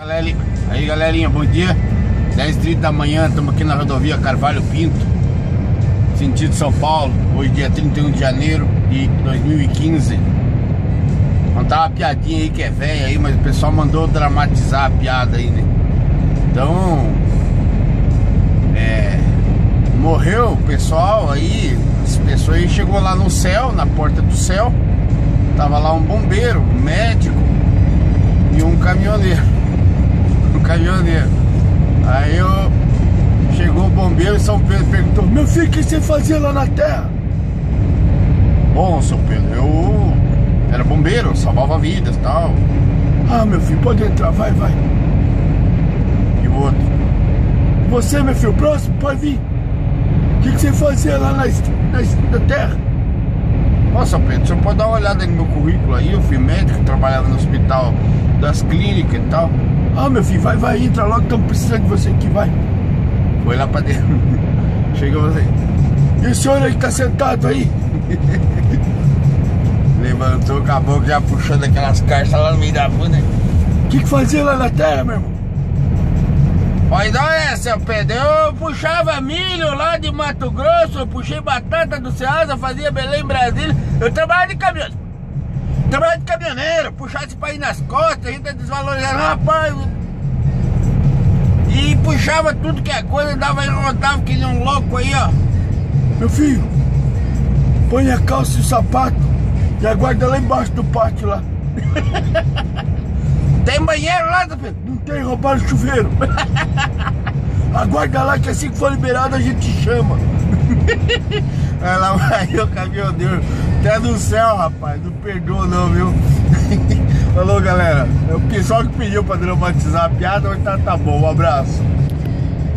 Galera, aí galerinha, bom dia. 10h30 da manhã, estamos aqui na rodovia Carvalho Pinto Sentido São Paulo. Hoje dia 31 de janeiro de 2015 Contar uma piadinha aí que é velha aí Mas o pessoal mandou dramatizar a piada aí, né? Então É Morreu o pessoal aí As pessoas aí chegou lá no céu Na porta do céu. Tava lá um bombeiro, um médico E um caminhoneiro caminhoneiro. Aí eu chegou o bombeiro e São Pedro perguntou, meu filho, o que você fazia lá na terra? Bom, São Pedro, eu era bombeiro, salvava vidas e tal. Ah, meu filho, pode entrar, vai, vai. E o outro? Você, meu filho, próximo, pode vir. O que, que você fazia lá na, na, na terra? Nossa, Pedro, você pode dar uma olhada no meu currículo aí, eu fui médico, trabalhava no hospital das clínicas e tal. Ah, meu filho, vai, vai, entra logo, estamos precisando de você aqui, vai. Foi lá pra dentro. Chegou você. E o senhor aí que tá sentado aí? Levantou, acabou já puxando aquelas cartas lá no meio da né? O que, que fazia lá na terra, meu irmão? Pois não é, seu Pedro, eu puxava milho lá de Mato Grosso, eu puxei batata do Ceasa, fazia Belém, Brasília, eu trabalhava de caminhão. Trabalhar de caminhoneiro, puxar esse país nas costas, a gente tá desvalorizando, rapaz. E puxava tudo que é coisa, dava e rodava que nem um louco aí, ó. Meu filho, põe a calça e o sapato e aguarda lá embaixo do pátio lá. Tem banheiro lá, filho? Não tem, roubaram o chuveiro. Aguarda lá que assim que for liberado a gente chama. Ela o caminhoneiro. Até do céu, rapaz. Não perdoa não, viu? Falou, galera. É o pessoal que pediu pra dramatizar a piada, mas tá, tá bom. Um abraço.